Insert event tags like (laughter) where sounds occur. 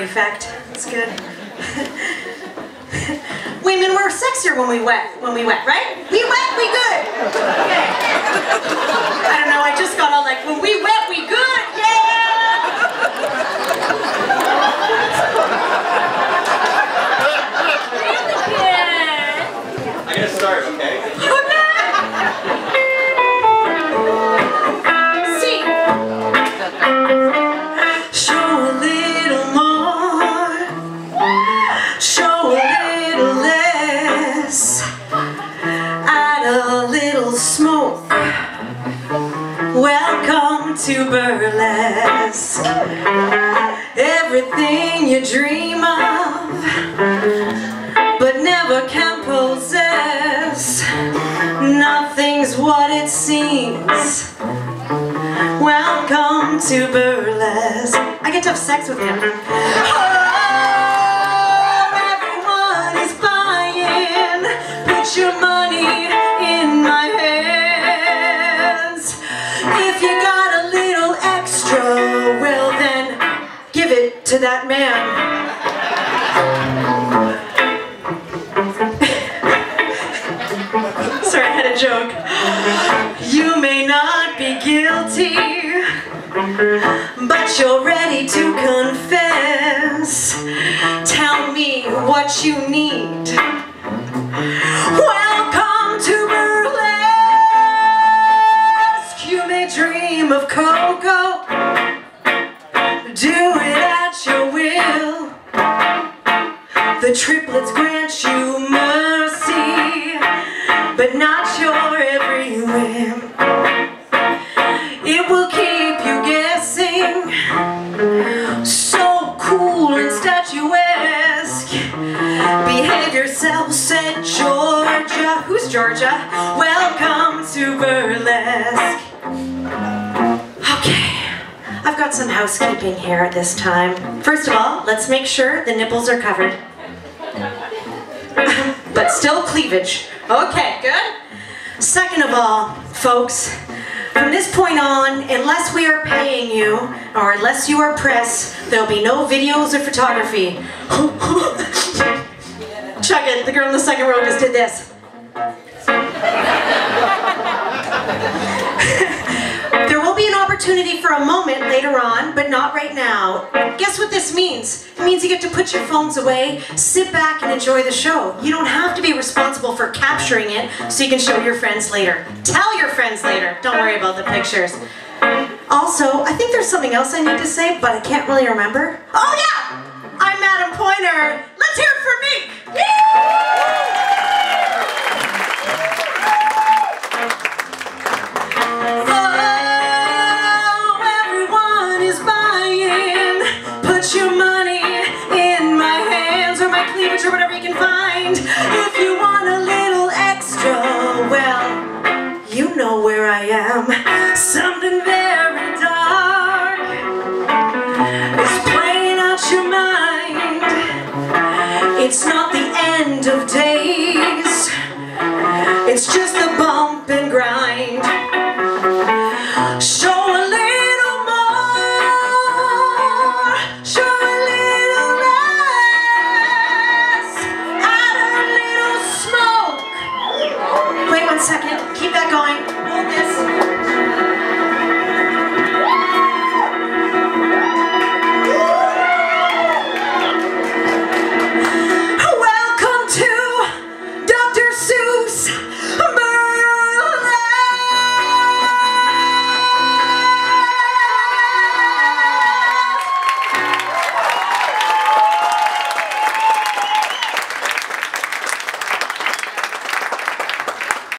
prefect. It's good. Women were sexier when we wet, when we wet, right? We wet, we good. Okay. To burlesque. Everything you dream of, but never can possess. Nothing's what it seems. Welcome to burlesque. I get to have sex with him. To that man. Sorry, I had a joke. You may not be guilty, but you're ready to confess. Tell me what you need. Welcome to burlesque. You may dream of cocoa. Do it triplets grant you mercy, but not your every whim. It will keep you guessing, so cool and statuesque. Behave yourself, said Georgia. Who's Georgia? Welcome to burlesque. Okay, I've got some housekeeping here at this time. First of all, let's make sure the nipples are covered. But still cleavage. Okay, good. Second of all, folks, from this point on, unless we are paying you, or unless you are press, there'll be no videos or photography. (laughs) Chuck it, the girl in the second row just did this. Opportunity for a moment later on, but not right now. Guess what this means? It means you get to put your phones away, sit back and enjoy the show. You don't have to be responsible for capturing it so you can show your friends later. Tell your friends later. Don't worry about the pictures. Also, I think there's something else I need to say, but I can't really remember. Oh yeah! I'm Madame Poynter. Let's hear it for me! Oh, my or whatever you can find. If you want a little extra, well, you know where I am. Something very dark is playing out your mind. It's not the end of days. It's just a bump and grind. Show